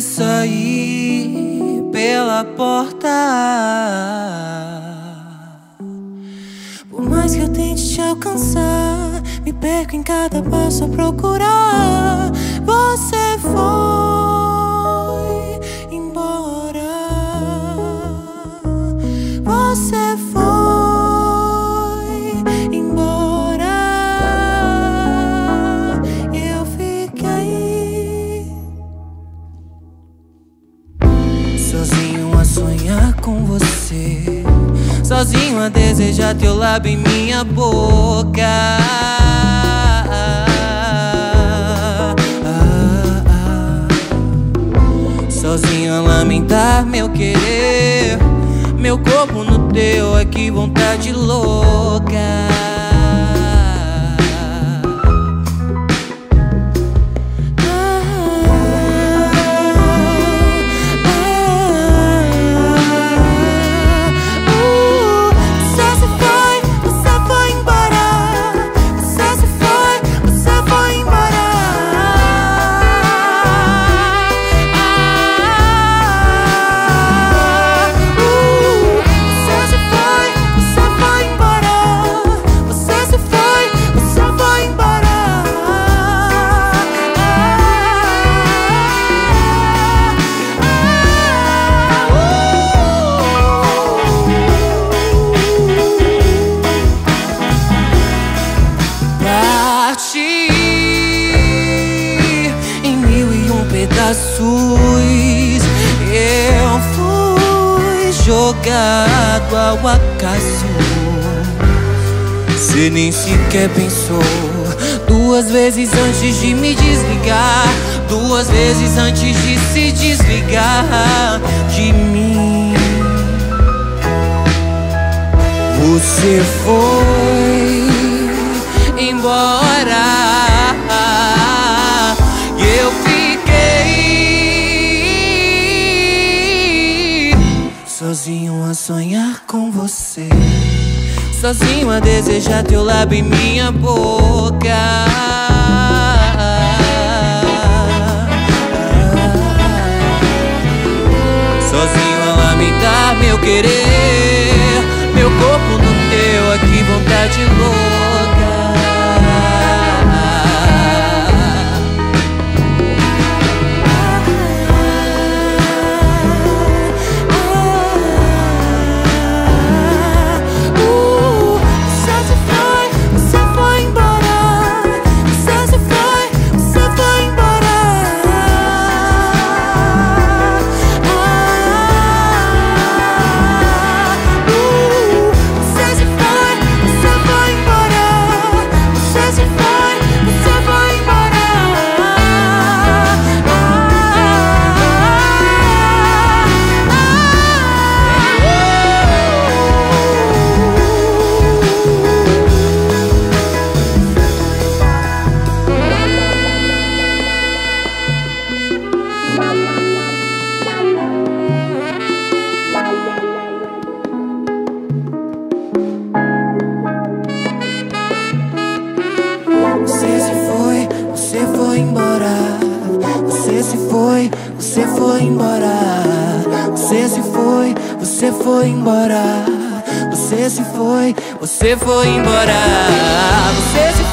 sair pela porta. Por mais que eu tente te alcançar, me perco em cada passo a procurar. Você foi desejar teu lábio em minha boca. Sozinho a lamentar meu querer. Meu corpo no teu, é que vontade louca. Pedaços. Eu fui jogado ao acaso. Você nem sequer pensou duas vezes antes de me desligar. Duas vezes antes de se desligar de mim. Você foi sozinho a sonhar com você, sozinho a desejar teu lábio em minha boca. Sozinho a lamentar meu querer. Meu corpo no teu, aqui vontade louca foi embora. Você se foi, você foi embora. Você se foi, você foi embora. Você se